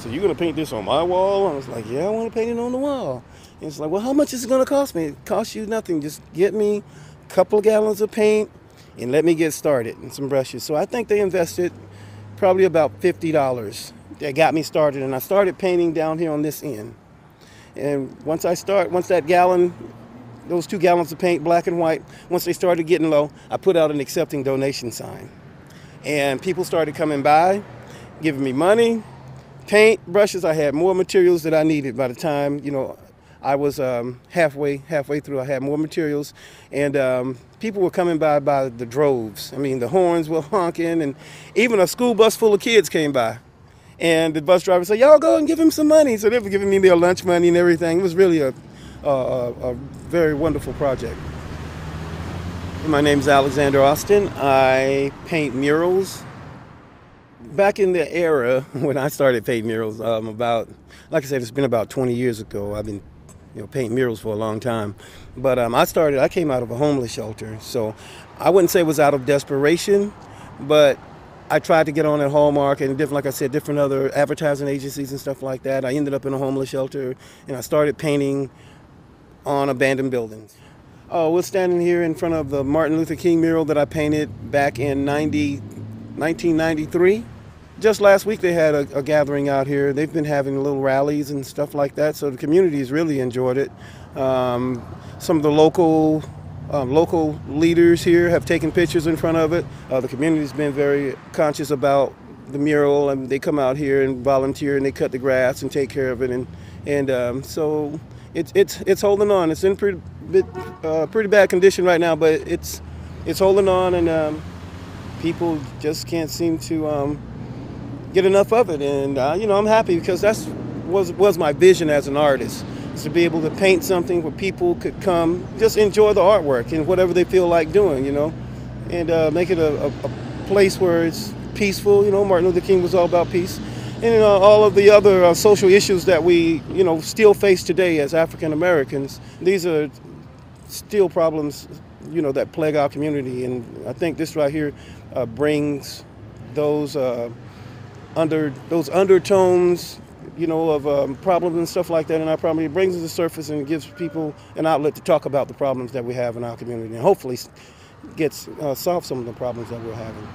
So you're gonna paint this on my wall? I was like, yeah, I want to paint it on the wall. And it's like, well, how much is it gonna cost me? It costs you nothing. Just get me a couple of gallons of paint and let me get started and some brushes. So I think they invested probably about fifty dollars. That got me started, and I started painting down here on this end. And once I start, once that gallon, those two gallons of paint, black and white, once they started getting low, I put out an accepting donation sign. And people started coming by, giving me money, paint, brushes. I had more materials that I needed by the time, you know, I was um, halfway halfway through. I had more materials, and um, people were coming by by the droves. I mean, the horns were honking, and even a school bus full of kids came by. And the bus driver said, "Y'all go and give him some money." So they were giving me their lunch money and everything. It was really a, a, a very wonderful project. My name is Alexander Austin. I paint murals. Back in the era when I started painting murals, um, about like I said, it's been about 20 years ago. I've been you know, paint murals for a long time. But um, I started, I came out of a homeless shelter. So I wouldn't say it was out of desperation, but I tried to get on at Hallmark and different, like I said, different other advertising agencies and stuff like that. I ended up in a homeless shelter and I started painting on abandoned buildings. Oh, we're standing here in front of the Martin Luther King mural that I painted back in 90, 1993 just last week they had a, a, gathering out here. They've been having little rallies and stuff like that, so the community's really enjoyed it. Um, some of the local um, local leaders here have taken pictures in front of it. Uh, the community's been very conscious about the mural, and they come out here and volunteer, and they cut the grass and take care of it, and and um, so it's it's it's holding on. It's in pretty bit, uh, pretty bad condition right now, but it's it's holding on, and um, people just can't seem to um, get enough of it. And uh, you know, I'm happy because that's was was my vision as an artist is to be able to paint something where people could come just enjoy the artwork and whatever they feel like doing, you know, and uh, make it a, a, a, place where it's peaceful. You know, Martin Luther King was all about peace. And know, all of the other uh, social issues that we, you know, still face today as African Americans, these are still problems, you know, that plague our community. And I think this right here uh, brings those uh, under those undertones, you know, of um, problems and stuff like that in our problem. It brings to the surface and gives people an outlet to talk about the problems that we have in our community, and hopefully gets uh, solve some of the problems that we're having.